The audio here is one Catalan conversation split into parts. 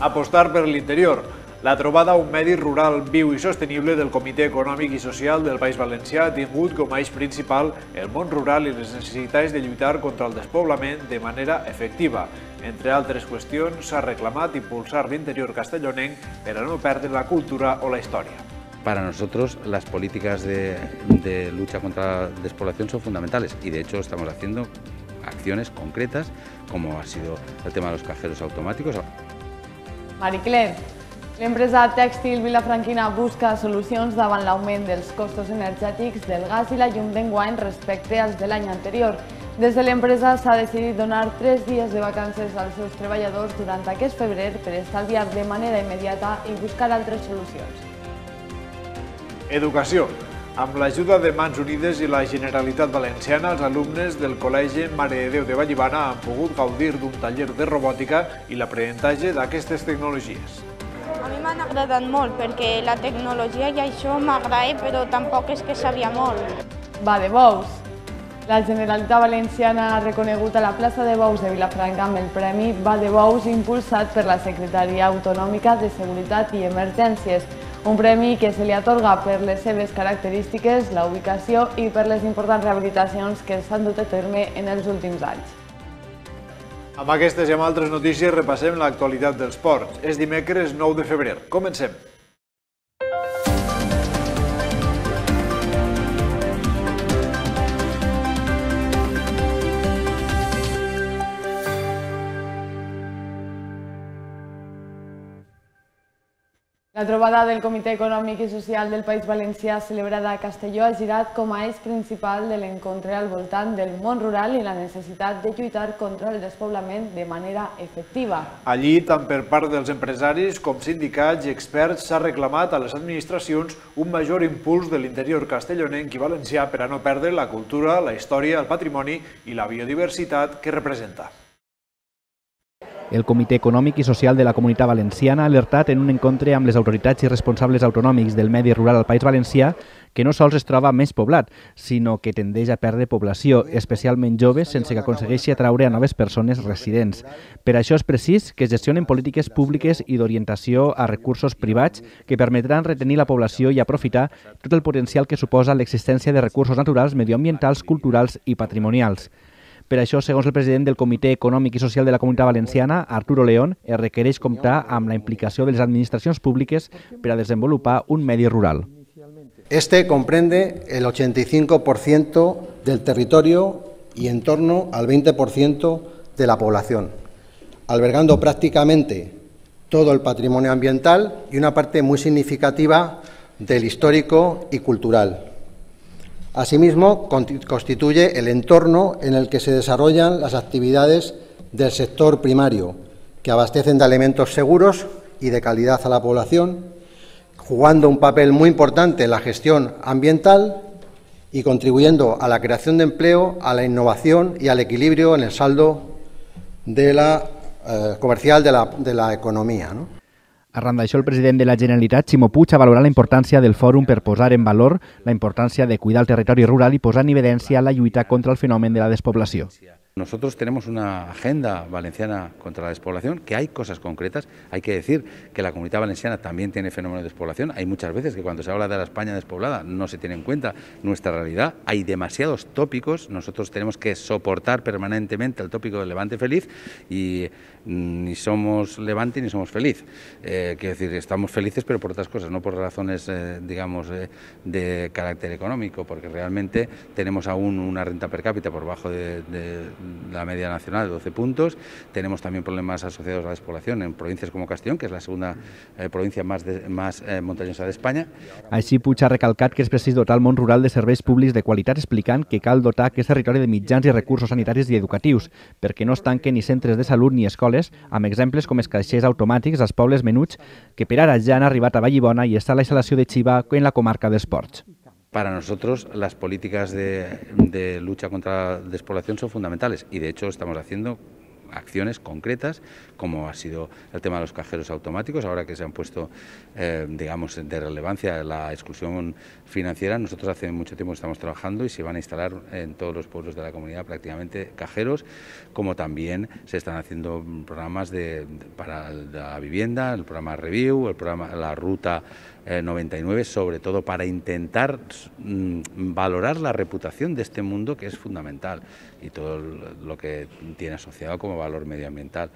Apostar per l'interior. La trobada Un medi rural viu i sostenible del Comitè Econòmic i Social del País Valencià ha tingut com a eix principal el món rural i les necessitats de lluitar contra el despoblament de manera efectiva. Entre altres qüestions, s'ha reclamat impulsar l'interior castellonenc per a no perdre la cultura o la història. Para nosotros las políticas de, de lucha contra la despoblación son fundamentales y de hecho estamos haciendo acciones concretas como ha sido el tema de los cajeros automáticos. Maricler, l'empresa tèxtil vilafranquina busca solucions davant l'augment dels costos energètics del gas i la llum d'enguany respecte als de l'any anterior. Des de l'empresa s'ha decidit donar tres dies de vacances als seus treballadors durant aquest febrer per estalviar de manera immediata i buscar altres solucions. Educació. Amb l'ajuda de Mans Unides i la Generalitat Valenciana, els alumnes del Col·legi Mare de Déu de Vallivana han pogut gaudir d'un taller de robòtica i l'aprenentatge d'aquestes tecnologies. A mi m'han agradat molt perquè la tecnologia i això m'agrada, però tampoc és que sabia molt. Va de bous. La Generalitat Valenciana ha reconegut a la plaça de Bous de Vilafranca amb el Premi Va de Bous impulsat per la Secretaria Autonòmica de Seguretat i Emergències, un premi que se li atorga per les seves característiques, la ubicació i per les importants rehabilitacions que s'han dut a terme en els últims anys. Amb aquestes i amb altres notícies repassem l'actualitat dels ports. És dimecres 9 de febrer. Comencem. La trobada del Comitè Econòmic i Social del País Valencià celebrada a Castelló ha girat com a eix principal de l'encontre al voltant del món rural i la necessitat de lluitar contra el despoblament de manera efectiva. Allí, tant per part dels empresaris com sindicats i experts, s'ha reclamat a les administracions un major impuls de l'interior castellonenc i valencià per a no perdre la cultura, la història, el patrimoni i la biodiversitat que representa. El Comitè Econòmic i Social de la Comunitat Valenciana ha alertat en un encontre amb les autoritats i responsables autonòmics del medi rural al País Valencià que no sols es troba més poblat, sinó que tendeix a perdre població, especialment joves, sense que aconsegueixi atraure a noves persones residents. Per això és precís que es gestionen polítiques públiques i d'orientació a recursos privats que permetran retenir la població i aprofitar tot el potencial que suposa l'existència de recursos naturals, medioambientals, culturals i patrimonials. Per això, segons el president del Comitè Econòmic i Social de la Comunitat Valenciana, Arturo León, es requereix comptar la implicació de les administracions públiques per a desenvolupar un medi rural. Este comprende el 85% del territorio y en torno al 20% de la población, albergando prácticamente todo el patrimonio ambiental y una parte muy significativa del histórico y cultural. Asimismo, constituye el entorno en el que se desarrollan las actividades del sector primario, que abastecen de alimentos seguros y de calidad a la población, jugando un papel muy importante en la gestión ambiental y contribuyendo a la creación de empleo, a la innovación y al equilibrio en el saldo eh, comercial de la, economía. ¿no? Arran d'això, el president de la Generalitat, Ximo Puig, ha valorat la importància del fòrum per posar en valor la importància de cuidar el territori rural i posar en evidència la lluita contra el fenomen de la despoblació. Nosotros tenemos una agenda valenciana contra la despoblación, que hay cosas concretas. Hay que decir que la comunidad valenciana también tiene fenómeno de despoblación. Hay muchas veces que cuando se habla de la España despoblada no se tiene en cuenta nuestra realidad. Hay demasiados tópicos. Nosotros tenemos que soportar permanentemente el tópico del Levante feliz y ni somos Levante ni somos feliz. Eh, quiero decir, estamos felices pero por otras cosas, no por razones, eh, digamos, eh, de carácter económico, porque realmente tenemos aún una renta per cápita por bajo de la media nacional de 12 puntos. Tenemos también problemas asociados a la despoblación en provincias como Castellón, que es la segunda eh, provincia más, de, más eh, montañosa d'Espanya. Així, Puig ha recalcat que és precís dotar el món rural de serveis públics de qualitat, explicant que cal dotar aquest territori de mitjans i recursos sanitaris i educatius, perquè no es tanquen ni centres de salut ni escoles, amb exemples com els caixers automàtics als pobles menuts, que per ara ja han arribat a Vallibona i està la instal·lació de Xiva en la comarca dels Ports. Para nosotros las políticas de, lucha contra la despoblación son fundamentales y de hecho estamos haciendo acciones concretas, como ha sido el tema de los cajeros automáticos, ahora que se han puesto, eh, digamos, de relevancia la exclusión financiera. Nosotros hace mucho tiempo estamos trabajando y se van a instalar en todos los pueblos de la comunidad prácticamente cajeros, como también se están haciendo programas de, para la vivienda, el programa Review, el programa La Ruta 99, eh, sobre todo para intentar mm, valorar la reputación de este mundo que es fundamental y todo lo que tiene asociado como valor medioambiental.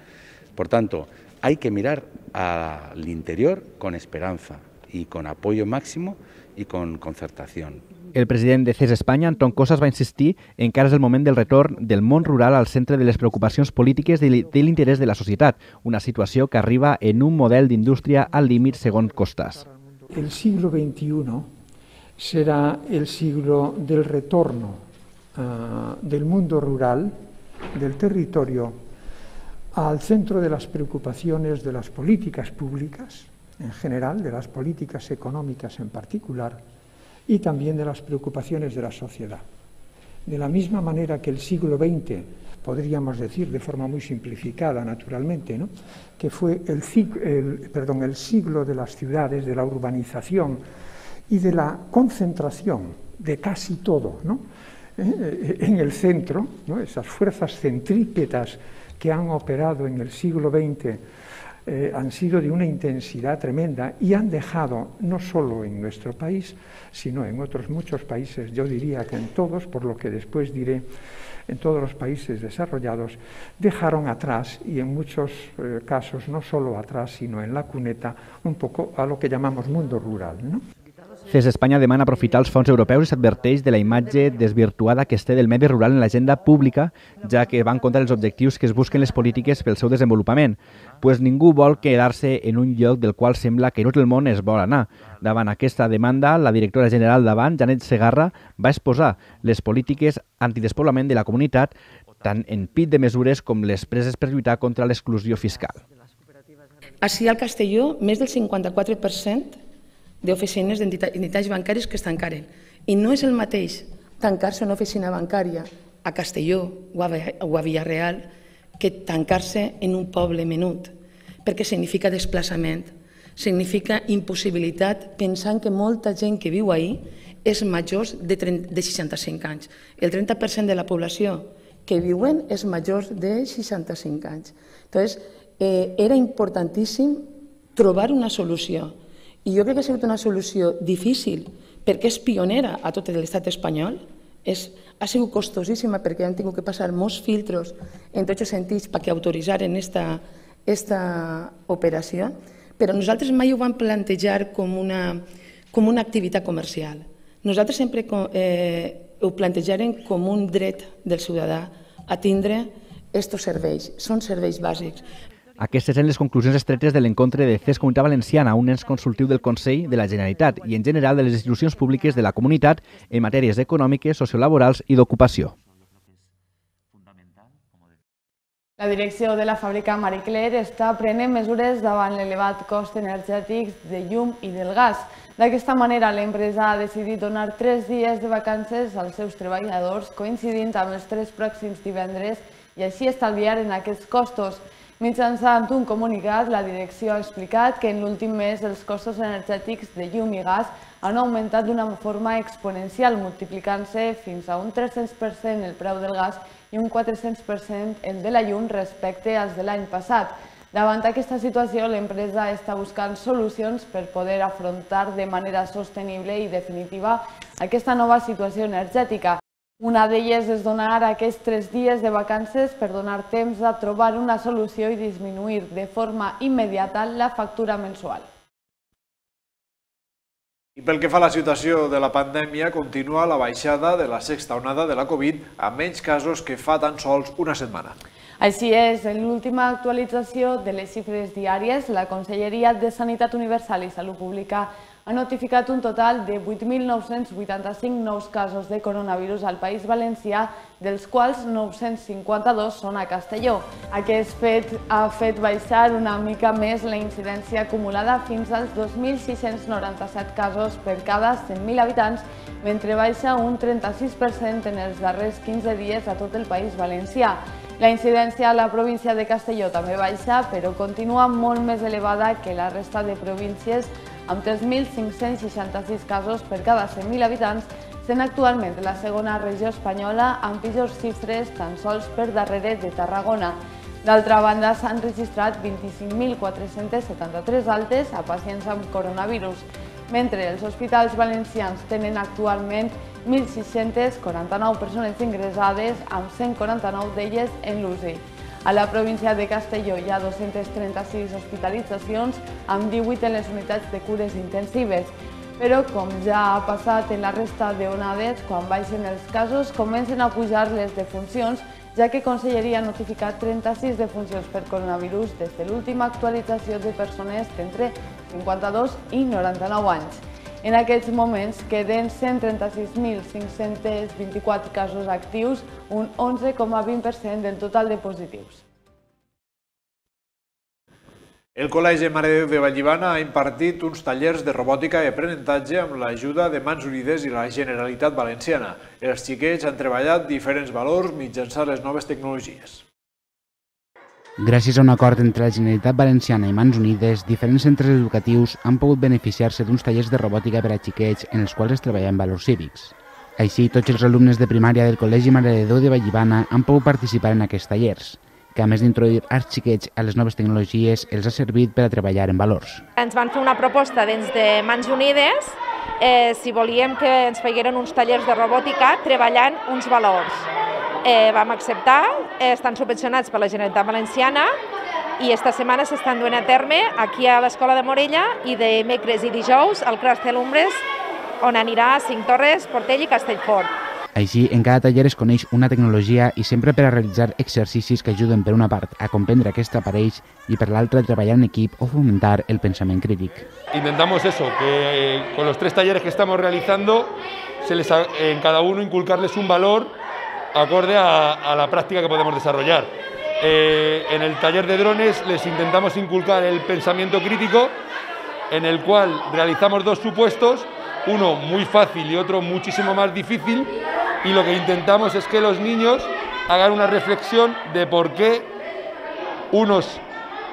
Por tanto, hay que mirar al interior con esperanza y con apoyo máximo y con concertación. El president de CES Espanya, Anton Cosas, va insistir en que ara és el moment del retorn del món rural al centre de les preocupacions polítiques de l'interès de la societat, una situació que arriba en un model d'indústria al límit segons Costas. El siglo XXI será el siglo del retorno uh, del mundo rural, del territorio, al centro de las preocupaciones de las políticas públicas en general, de las políticas económicas en particular, y también de las preocupaciones de la sociedad. De la misma manera que el siglo XX, podríamos decir de forma muy simplificada, naturalmente, ¿no? que fue el, el, el siglo de las ciudades, de la urbanización y de la concentración de casi todo ¿no? ¿Eh? en el centro, ¿no? esas fuerzas centrípetas que han operado en el siglo XX eh, han sido de una intensidad tremenda y han dejado, no solo en nuestro país, sino en otros muchos países, yo diría que en todos, por lo que después diré, en todos los países desarrollados, dejaron atrás, y en muchos eh, casos no solo atrás, sino en la cuneta, un poco a lo que llamamos mundo rural. ¿no? CES Espanya demana aprofitar els fons europeus i s'adverteix de la imatge desvirtuada que es té del medi rural en l'agenda pública, ja que van contra els objectius que es busquen les polítiques pel seu desenvolupament, pues ningú vol quedar-se en un lloc del qual sembla que no tot el món es vol anar. Davant aquesta demanda, la directora general d'Avant, Janet Segarra, va exposar les polítiques antidespoblament de la comunitat tant en pit de mesures com les preses per lluitar contra l'exclusió fiscal. Així al Castelló, més del 54% d'oficines d'entitats bancàries que es tancaren. I no és el mateix tancar-se una oficina bancària a Castelló o a Villarreal que tancar-se en un poble menut, perquè significa desplaçament, significa impossibilitat pensant que molta gent que viu ahí és majors de, 30, de 65 anys. El 30% de la població que viuen és majors de 65 anys. Entonces, eh, era importantíssim trobar una solució i jo crec que ha sigut una solució difícil perquè és pionera a tot l'estat espanyol, és, ha sigut costosíssima perquè han tingut que passar molts filtros en tots els sentits perquè autoritzaren esta, esta operació, però nosaltres mai ho vam plantejar com una, com una activitat comercial. Nosaltres sempre eh, ho plantejarem com un dret del ciutadà a tindre aquests serveis. Són serveis bàsics. Aquestes eren les conclusions estretes de l'encontre de CES Comunitat Valenciana, un ens consultiu del Consell de la Generalitat i en general de les institucions públiques de la comunitat en matèries econòmiques, sociolaborals i d'ocupació. La direcció de la fàbrica Marie Claire està prenent mesures davant l'elevat cost energètic de llum i del gas. D'aquesta manera, l'empresa ha decidit donar tres dies de vacances als seus treballadors, coincidint amb els tres pròxims divendres, i així estalviar en aquests costos. Mitjançant un comunicat, la direcció ha explicat que en l'últim mes els costos energètics de llum i gas han augmentat d'una forma exponencial, multiplicant-se fins a un 300% el preu del gas i un 400% el de la llum respecte als de l'any passat. Davant aquesta situació, l'empresa està buscant solucions per poder afrontar de manera sostenible i definitiva aquesta nova situació energètica. Una d'elles és donar aquests tres dies de vacances per donar temps a trobar una solució i disminuir de forma immediata la factura mensual. I pel que fa a la situació de la pandèmia, continua la baixada de la sexta onada de la Covid amb menys casos que fa tan sols una setmana. Així és, en l'última actualització de les xifres diàries, la Conselleria de Sanitat Universal i Salut Pública ha notificat un total de 8.985 nous casos de coronavirus al País Valencià, dels quals 952 són a Castelló. Aquest fet ha fet baixar una mica més la incidència acumulada fins als 2.697 casos per cada 100.000 habitants, mentre baixa un 36% en els darrers 15 dies a tot el País Valencià. La incidència a la província de Castelló també baixa, però continua molt més elevada que la resta de províncies, amb 3.566 casos per cada 100.000 habitants, sent actualment la segona regió espanyola amb pitjors xifres tan sols per darrere de Tarragona. D'altra banda, s'han registrat 25.473 altes a pacients amb coronavirus, mentre els hospitals valencians tenen actualment 1.649 persones ingressades, amb 149 d'elles en l'UCI. A la província de Castelló hi ha 236 hospitalitzacions, amb 18 en les unitats de cures intensives. Però, com ja ha passat en la resta d'onades, quan baixen els casos, comencen a pujar les defuncions, ja que Conselleria ha notificat 36 defuncions per coronavirus des de l'última actualització de persones d'entre 52 i 99 anys. En aquests moments queden 136.524 casos actius, un 11,20% del total de positius. El Col·legi Mare de Déu de Vallivana ha impartit uns tallers de robòtica i aprenentatge amb l'ajuda de Mans Unides i la Generalitat Valenciana. Els xiquets han treballat diferents valors mitjançant les noves tecnologies. Gràcies a un acord entre la Generalitat Valenciana i Mans Unides, diferents centres educatius han pogut beneficiar-se d'uns tallers de robòtica per a xiquets en els quals es treballa en valors cívics. Així, tots els alumnes de primària del Col·legi Mare de Déu de Vallivana han pogut participar en aquests tallers que a més d'introduir arts xiquets a les noves tecnologies, els ha servit per a treballar en valors. Ens van fer una proposta dins de Mans Unides eh, si volíem que ens feien uns tallers de robòtica treballant uns valors. Eh, vam acceptar, eh, estan subvencionats per la Generalitat Valenciana i esta setmana s'estan duent a terme aquí a l'Escola de Morella i de dimecres i dijous al Cras de Lumbres on anirà a Cinc Torres, Portell i Castellfort. Així, en cada taller es coneix una tecnologia i sempre per a realitzar exercicis que ajuden per una part a comprendre aquest aparell i per l'altra a treballar en equip o fomentar el pensament crític. Intentamos eso, que eh, con los tres talleres que estamos realizando, se les, en cada uno inculcarles un valor acorde a, la práctica que podemos desarrollar. Eh, en el taller de drones les intentamos inculcar el pensamiento crítico, en el cual realizamos dos supuestos, uno muy fácil y otro muchísimo más difícil, y lo que intentamos es que los niños hagan una reflexión de por qué unos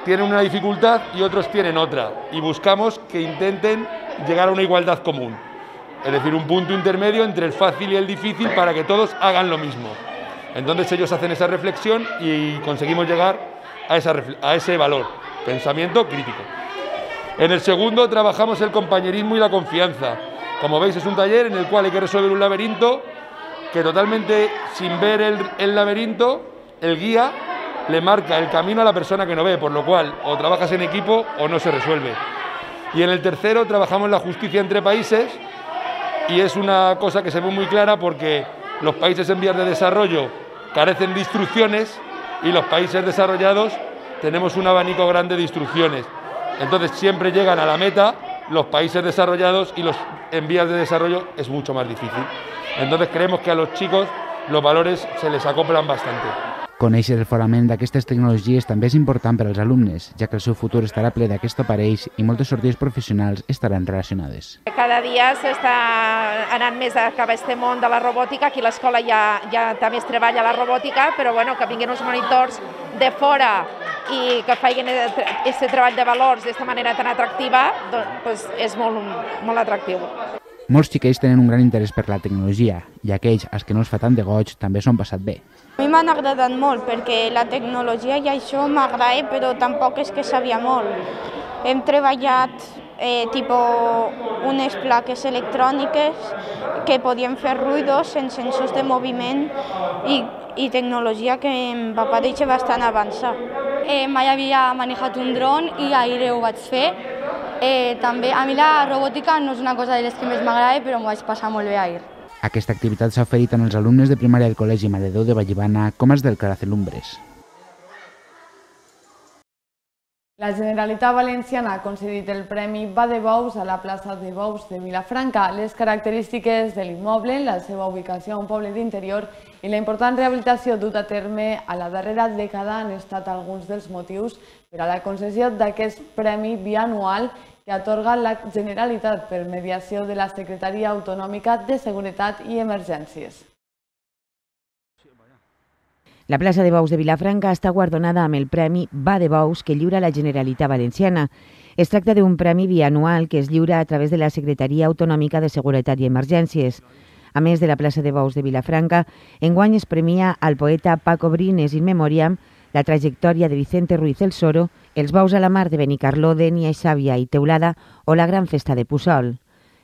tienen una dificultad y otros tienen otra. Y buscamos que intenten llegar a una igualdad común. Es decir, un punto intermedio entre el fácil y el difícil para que todos hagan lo mismo. Entonces ellos hacen esa reflexión y conseguimos llegar a, ese valor, pensamiento crítico. En el segundo trabajamos el compañerismo y la confianza. Como veis es un taller en el cual hay que resolver un laberinto que totalmente sin ver el, el laberinto, el guía le marca el camino a la persona que no ve, por lo cual o trabajas en equipo o no se resuelve. Y en el tercero trabajamos la justicia entre países y es una cosa que se ve muy clara porque los países en vías de desarrollo carecen de instrucciones y los países desarrollados tenemos un abanico grande de instrucciones. Entonces siempre llegan a la meta los países desarrollados y los en vías de desarrollo es mucho más difícil. Entonces creemos que a los chicos los valores se les acoplan bastante. Conèixer el fonament d'aquestes tecnologies també és important per als alumnes, ja que el seu futur estarà ple d'aquest aparell i moltes sortides professionals estaran relacionades. Cada dia s'està anant més cap a este món de la robòtica, aquí l'escola ja, ja també es treballa la robòtica, però bueno, que vinguin uns monitors de fora i que facin aquest treball de valors d'aquesta manera tan atractiva, doncs, és molt, molt atractiu. Molts xiquets tenen un gran interès per la tecnologia i aquells als que no els fa tant de goig també s'ho han passat bé. A mi m'han agradat molt perquè la tecnologia i això m'agrada, però tampoc és que sabia molt. Hem treballat eh, tipo unes plaques electròniques que podien fer ruïdos en sensors de moviment i, i tecnologia que em va parèixer bastant avançar. Eh, mai havia manejat un dron i ahir ho vaig fer Eh, també, a mi la robòtica no és una cosa de les que més m'agrada, però m'ho vaig passar molt bé ahir. Aquesta activitat s'ha oferit als alumnes de primària del Col·legi Maredó de Vallivana com als del Caracelumbres. La Generalitat Valenciana ha concedit el Premi Va de Bous a la plaça de Bous de Vilafranca. Les característiques de l'immoble, la seva ubicació a un poble d'interior i la important rehabilitació dut a terme a la darrera dècada han estat alguns dels motius per a la concessió d'aquest premi bianual que atorga la Generalitat per mediació de la Secretaria Autonòmica de Seguretat i Emergències. La plaça de Bous de Vilafranca està guardonada amb el Premi Va de Bous que lliura la Generalitat Valenciana. Es tracta d'un premi bianual que es lliura a través de la Secretaria Autonòmica de Seguretat i Emergències. A més de la plaça de Bous de Vilafranca, enguany es premia al poeta Paco Brines in memoriam la trajectòria de Vicente Ruiz el Soro, els Bous a la mar de Benicarló, Dènia, Xàbia i Teulada o la Gran Festa de Puçol.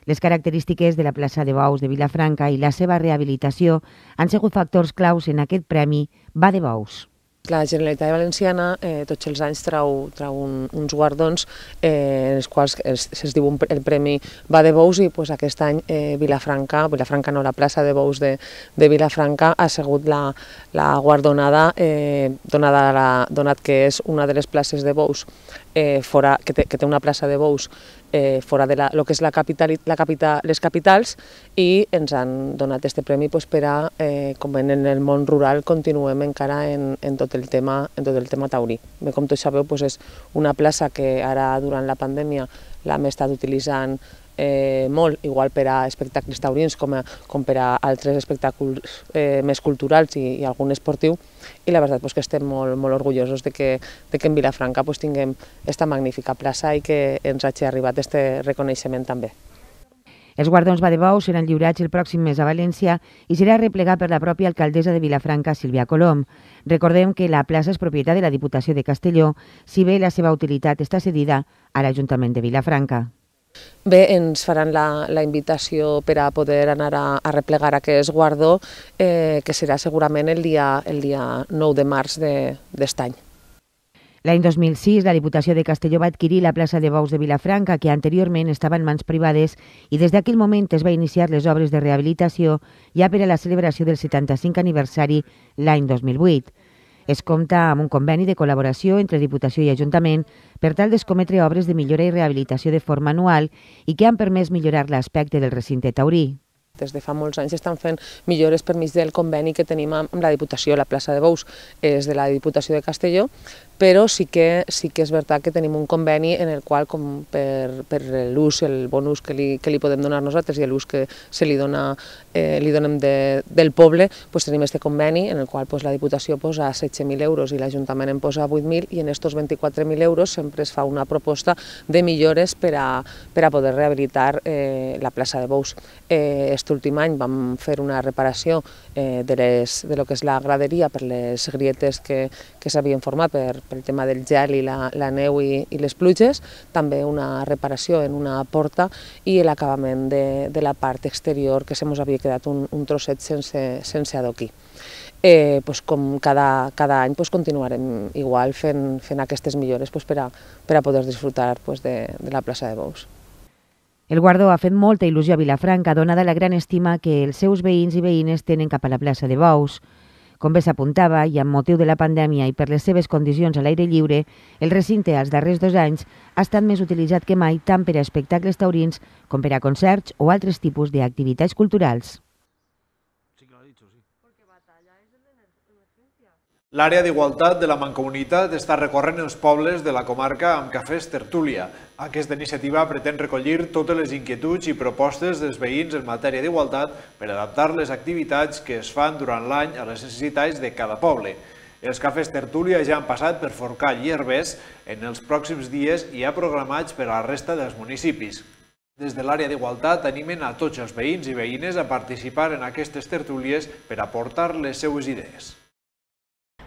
Les característiques de la plaça de Bous de Vilafranca i la seva rehabilitació han sigut factors claus en aquest premi Va de Bous. La Generalitat Valenciana eh, tots els anys trau, trau un, uns guardons eh, en els quals es, es diu un, el Premi Va de Bous i pues, aquest any eh, Vilafranca, Vilafranca no, la plaça de Bous de, de Vilafranca ha sigut la, la guardonada eh, donada la, donat que és una de les places de Bous eh, fora, que, té, que té una plaça de Bous eh, fora de la, lo que és la capital, la capital, les capitals i ens han donat aquest premi pues, per a, eh, com en el món rural, continuem encara en, en, tot el tema, en tot el tema taurí. Bé, com tots sabeu, pues, és una plaça que ara durant la pandèmia l'hem estat utilitzant eh, molt, igual per a espectacles taurins com, a, com per a altres espectacles eh, més culturals i, i algun esportiu, i la veritat pues, que estem molt, molt orgullosos de que, de que en Vilafranca pues, tinguem aquesta magnífica plaça i que ens hagi arribat aquest reconeixement també. Els guardons Badebou seran lliurats el pròxim mes a València i serà replegat per la pròpia alcaldessa de Vilafranca, Sílvia Colom. Recordem que la plaça és propietat de la Diputació de Castelló, si bé la seva utilitat està cedida a l'Ajuntament de Vilafranca. Bé, ens faran la, la invitació per a poder anar a, a replegar aquest guardó, eh, que serà segurament el dia, el dia 9 de març d'aquest any. L'any 2006, la Diputació de Castelló va adquirir la plaça de Bous de Vilafranca, que anteriorment estava en mans privades, i des d'aquell moment es va iniciar les obres de rehabilitació ja per a la celebració del 75 aniversari l'any 2008. Es compta amb un conveni de col·laboració entre Diputació i Ajuntament per tal d'escometre obres de millora i rehabilitació de forma anual i que han permès millorar l'aspecte del recinte taurí des de fa molts anys estan fent millores per mig del conveni que tenim amb la Diputació. La plaça de Bous és de la Diputació de Castelló, però sí que, sí que és veritat que tenim un conveni en el qual, com per, per l'ús, el bon ús que li, que li podem donar nosaltres i l'ús que se li, dona, eh, li donem de, del poble, pues tenim aquest conveni en el qual pues, la Diputació posa 16.000 euros i l'Ajuntament en posa 8.000 i en aquests 24.000 euros sempre es fa una proposta de millores per a, per a poder rehabilitar eh, la plaça de Bous. Eh, últim any vam fer una reparació eh, de, les, de lo que és la graderia per les grietes que, que s'havien format per, pel tema del gel i la, la neu i, i les pluges, també una reparació en una porta i l'acabament de, de la part exterior que se mos havia quedat un, un trosset sense, sense adoquí. Eh, pues com cada, cada any pues continuarem igual fent, fent aquestes millores pues per, a, per a poder disfrutar pues de, de la plaça de Bous. El guardó ha fet molta il·lusió a Vilafranca, donada la gran estima que els seus veïns i veïnes tenen cap a la plaça de Bous. Com bé s'apuntava, i amb motiu de la pandèmia i per les seves condicions a l'aire lliure, el recinte als darrers dos anys ha estat més utilitzat que mai tant per a espectacles taurins com per a concerts o altres tipus d'activitats culturals. L'àrea d'igualtat de la Mancomunitat està recorrent els pobles de la comarca amb cafès Tertúlia. Aquesta iniciativa pretén recollir totes les inquietuds i propostes dels veïns en matèria d'igualtat per adaptar les activitats que es fan durant l'any a les necessitats de cada poble. Els cafès Tertúlia ja han passat per Forcall i Herbès en els pròxims dies i ha programats per a la resta dels municipis. Des de l'àrea d'igualtat animen a tots els veïns i veïnes a participar en aquestes tertúlies per aportar les seues idees.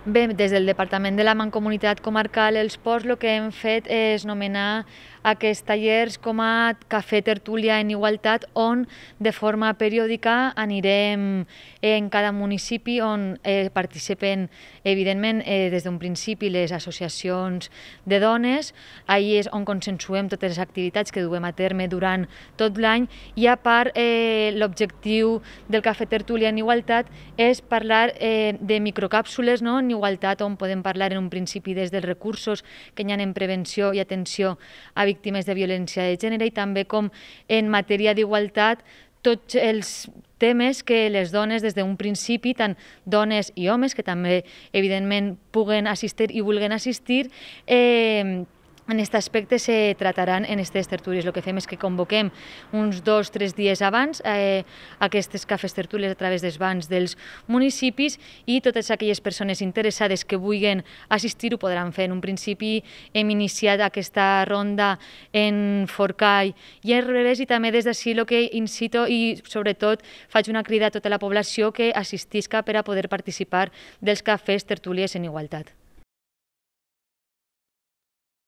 Bé, des del Departament de la Mancomunitat Comarcal Els Ports el que hem fet és nomenar aquests tallers com a Cafè Tertúlia en Igualtat, on de forma periòdica anirem en cada municipi on eh, participen, evidentment, eh, des d'un principi les associacions de dones. Ahir és on consensuem totes les activitats que duem a terme durant tot l'any i a part eh, l'objectiu del Cafè Tertúlia en Igualtat és parlar eh, de microcàpsules no? en igualtat on podem parlar en un principi des dels recursos que hi ha en prevenció i atenció a víctimes de violència de gènere i també com en matèria d'igualtat tots els temes que les dones des d'un principi, tant dones i homes, que també evidentment puguen assistir i vulguen assistir, eh, en aquest aspecte se trataran en aquestes tertúlies. El que fem és que convoquem uns dos tres dies abans eh, aquestes cafes tertúlies a través dels bancs dels municipis i totes aquelles persones interessades que vulguin assistir ho podran fer. En un principi hem iniciat aquesta ronda en Forcall i en revés i també des d'ací el que incito i sobretot faig una crida a tota la població que assistisca per a poder participar dels cafès tertúlies en igualtat.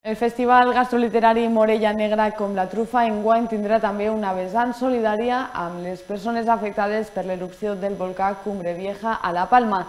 El Festival Gastroliterari Morella Negra com la trufa enguany tindrà també una vessant solidària amb les persones afectades per l'erupció del volcà Cumbre Vieja a La Palma.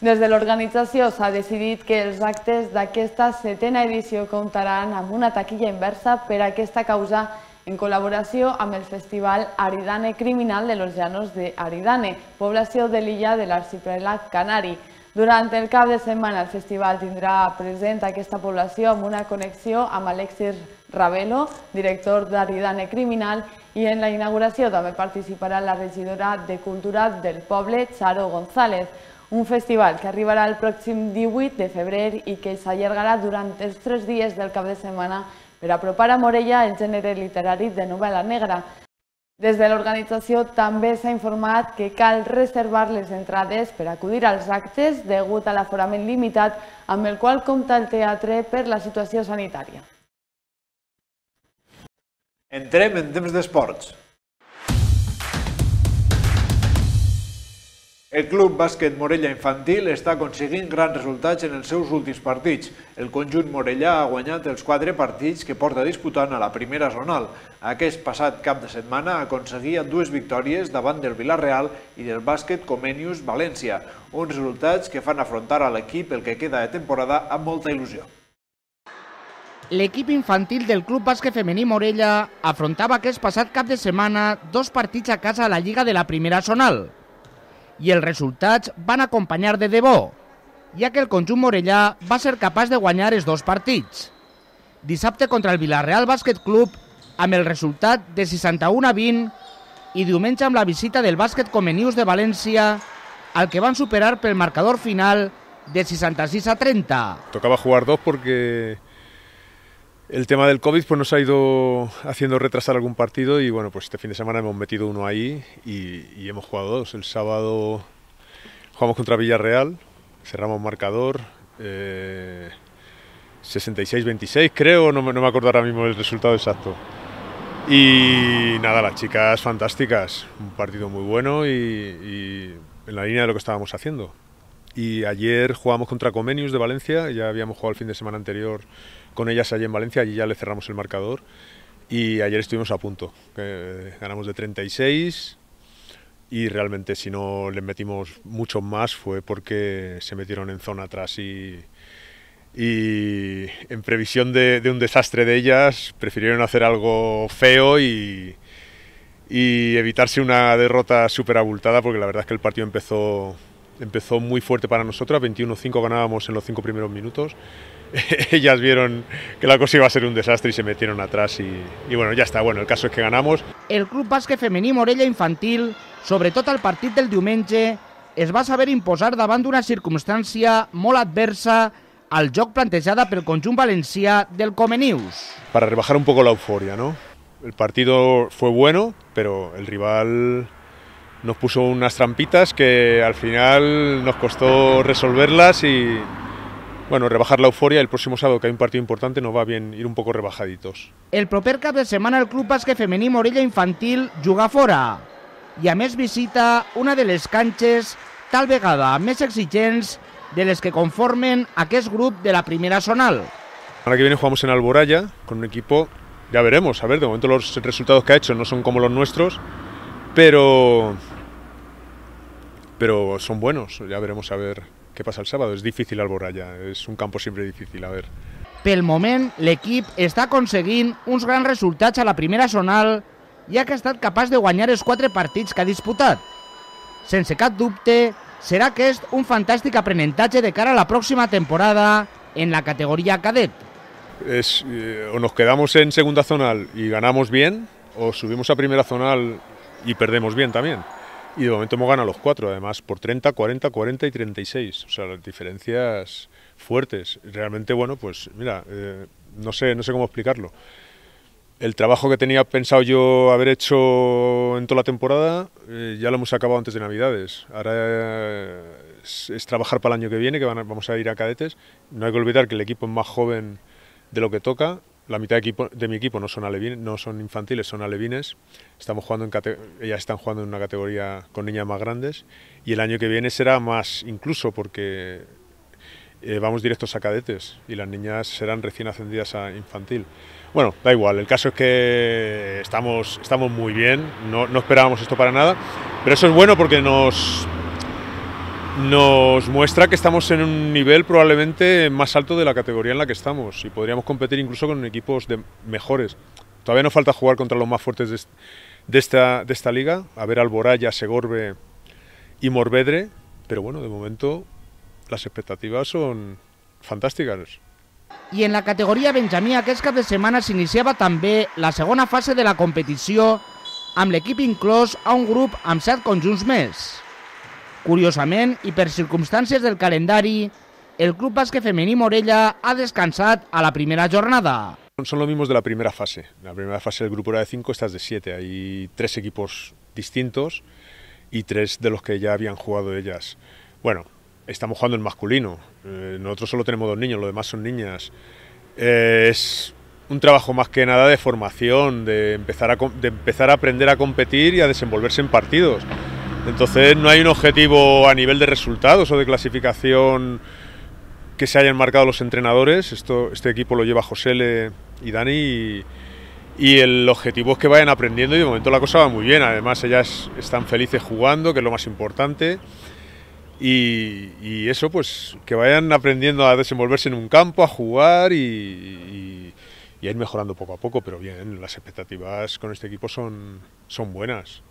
Des de l'organització s'ha decidit que els actes d'aquesta setena edició comptaran amb una taquilla inversa per a aquesta causa en col·laboració amb el Festival Aridane Criminal de los Llanos de Aridane, població de l'illa de l'arxipèlag Canari. Durant el cap de setmana el festival tindrà present aquesta població amb una connexió amb Alexis Ravelo, director d'Aridane Criminal, i en la inauguració també participarà la regidora de Cultura del poble, Charo González, un festival que arribarà el pròxim 18 de febrer i que s'allargarà durant els tres dies del cap de setmana per apropar a Morella el gènere literari de novel·la negra. Des de l'organització també s'ha informat que cal reservar les entrades per acudir als actes degut a l'aforament limitat amb el qual compta el teatre per la situació sanitària. Entrem en temps d'esports. El Club Bàsquet Morella Infantil està aconseguint grans resultats en els seus últims partits. El conjunt morellà ha guanyat els quatre partits que porta disputant a la primera zonal. Aquest passat cap de setmana aconseguia dues victòries davant del Villarreal i del bàsquet Comenius València, uns resultats que fan afrontar a l'equip el que queda de temporada amb molta il·lusió. L'equip infantil del Club Bàsquet Femení Morella afrontava aquest passat cap de setmana dos partits a casa a la Lliga de la Primera Zonal i els resultats van acompanyar de debò, ja que el conjunt morellà va ser capaç de guanyar els dos partits. Dissabte contra el Villarreal Bàsquet Club amb el resultat de 61 a 20 i diumenge amb la visita del bàsquet Comenius de València al que van superar pel marcador final de 66 a 30. Tocaba jugar dos porque el tema del COVID pues nos ha ido haciendo retrasar algún partido y bueno, pues este fin de semana hemos metido uno ahí y, y hemos jugado dos. El sábado jugamos contra Villarreal, cerramos marcador, eh, 66-26 creo, no, no, me acuerdo ahora mismo el resultado exacto. Y nada, las chicas fantásticas, un partido muy bueno y, y en la línea de lo que estábamos haciendo. Y ayer jugamos contra Comenius de Valencia, ya habíamos jugado el fin de semana anterior con ellas allí en Valencia, allí ya le cerramos el marcador y ayer estuvimos a punto, ganamos de 36 y realmente si no les metimos mucho más fue porque se metieron en zona atrás y, y en previsión de, un desastre de ellas prefirieron hacer algo feo y, y evitarse una derrota súper abultada porque la verdad es que el partido empezó, empezó muy fuerte para nosotras, 21-5 ganábamos en los cinco primeros minutos ellas vieron que la cosa iba a ser un desastre y se metieron atrás y, y bueno, ya está, bueno, el caso es que ganamos. El Club Bàsquet Femení Morella Infantil, sobretot al partit del diumenge, es va saber imposar davant d'una circumstància molt adversa al joc plantejada pel conjunt valencià del Comenius. Para rebajar un poco la euforia, ¿no? El partido fue bueno, pero el rival nos puso unas trampitas que al final nos costó resolverlas y, bueno, rebajar la euforia. El próximo sábado, que hay un partido importante, nos va bien ir un poco rebajaditos. El proper cap de setmana el Club Bàsquet Femení Morella Infantil juga fora i a més visita una de les canxes tal vegada més exigents de les que conformen aquest grup de la primera zonal. Ahora que viene jugamos en Alboraya con un equipo, ya veremos, a ver, de momento los resultados que ha hecho no son como los nuestros, pero pero son buenos, ya veremos a ver qué pasa el sábado. Es difícil Alboraya, és un campo sempre difícil, a ver. Pel moment, l'equip està aconseguint uns grans resultats a la primera zonal, ja que ha estat capaç de guanyar els quatre partits que ha disputat. Sense cap dubte, serà aquest un fantàstic aprenentatge de cara a la pròxima temporada en la categoria cadet. Es, eh, o nos quedamos en segunda zonal y ganamos bien, o subimos a primera zonal y perdemos bien también. Y de momento hemos ganado los cuatro, además por 30, 40, 40 y 36. O sea, las diferencias fuertes. Realmente, bueno, pues mira, eh, no sé, no sé cómo explicarlo. El trabajo que tenía pensado yo haber hecho en toda la temporada eh, ya lo hemos acabado antes de Navidades. Ahora eh, es, trabajar para el año que viene, que vamos a ir a cadetes. No hay que olvidar que el equipo es más joven de lo que toca. La mitad de, mi equipo no son, alevines, no son infantiles, son alevines. Estamos jugando en ellas están jugando en una categoría con niñas más grandes y el año que viene será más incluso porque eh, vamos directos a cadetes y las niñas serán recién ascendidas a infantil. Bueno, da igual, el caso es que estamos, estamos muy bien, no, no esperábamos esto para nada, pero eso es bueno porque nos, nos muestra que estamos en un nivel probablemente más alto de la categoría en la que estamos y podríamos competir incluso con equipos de mejores. Todavía nos falta jugar contra los más fuertes de, esta, liga, a ver Alboraya, Segorbe y Morvedre, pero bueno, de momento las expectativas son fantàstiques. I en la categoria Benjamí aquest cap de setmana s'iniciava també la segona fase de la competició amb l'equip inclòs a un grup amb set conjunts. Curiosament, i per circumstàncies del calendari, el Club Bàsquet Femení Morella ha descansat a la primera jornada. Son los mismos de la primera fase. La primera fase del grupo era de cinco, esta es de siete. Hay tres equipos distintos y tres de los que ya habían jugado ellas. Bueno, estamos jugando en masculino. Eh, nosotros solo tenemos dos niños, los demás son niñas. Eh, es un trabajo más que nada de formación, de empezar, a, de empezar a aprender a competir y a desenvolverse en partidos. Entonces no hay un objetivo a nivel de resultados o de clasificación que se hayan marcado los entrenadores. Esto, este equipo lo lleva José Le y Dani y, el objetivo es que vayan aprendiendo y de momento la cosa va muy bien. Además ellas están felices jugando, que es lo más importante. Y, eso, pues que vayan aprendiendo a desenvolverse en un campo, a jugar y, a ir mejorando poco a poco, pero bien, las expectativas con este equipo son, son buenas.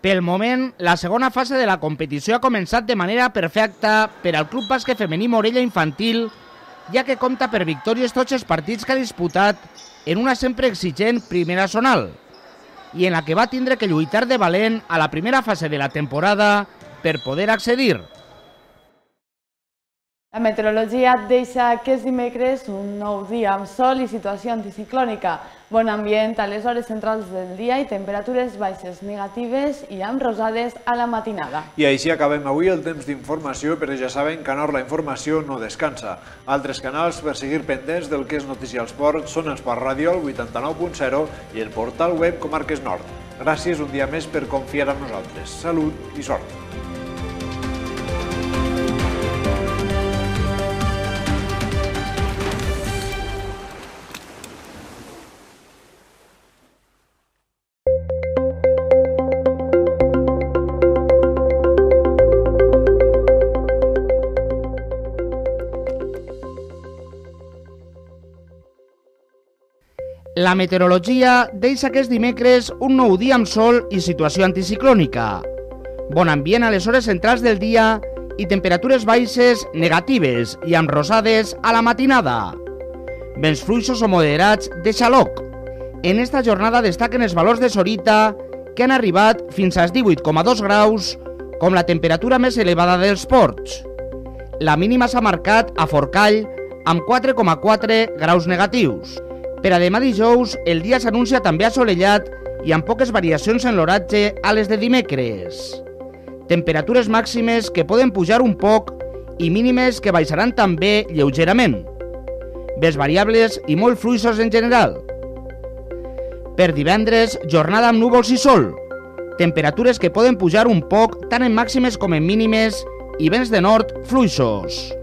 Pel moment, la segona fase de la competició ha començat de manera perfecta per al Club Bàsquet Femení Morella Infantil, ja que compta per victòries tots els partits que ha disputat en una sempre exigent primera zonal, i en la que va tindre que lluitar de valent a la primera fase de la temporada per poder accedir. La meteorologia deixa aquest dimecres un nou dia amb sol i situació anticiclònica. Bon ambient a les hores centrals del dia i temperatures baixes negatives i amb rosades a la matinada. I així acabem avui el temps d'informació, però ja saben que a Nord la informació no descansa. Altres canals per seguir pendents del que és notícia als ports són els Port Ràdio, el 89.0 i el portal web Comarques Nord. Gràcies un dia més per confiar en nosaltres. Salut i sort. La meteorologia deixa aquest dimecres un nou dia amb sol i situació anticiclònica. Bon ambient a les hores centrals del dia i temperatures baixes negatives i amb rosades a la matinada. Vents fluixos o moderats de xaloc. En esta jornada destaquen els valors de Sorita, que han arribat fins als 18,2 graus, com la temperatura més elevada dels ports. La mínima s'ha marcat a Forcall amb 4,4 graus negatius. Per a demà dijous, el dia s'anuncia també assolellat i amb poques variacions en l'oratge a les de dimecres. Temperatures màximes que poden pujar un poc i mínimes que baixaran també lleugerament. Ves variables i molt fluixos en general. Per divendres, jornada amb núvols i sol. Temperatures que poden pujar un poc tant en màximes com en mínimes i vents de nord fluixos.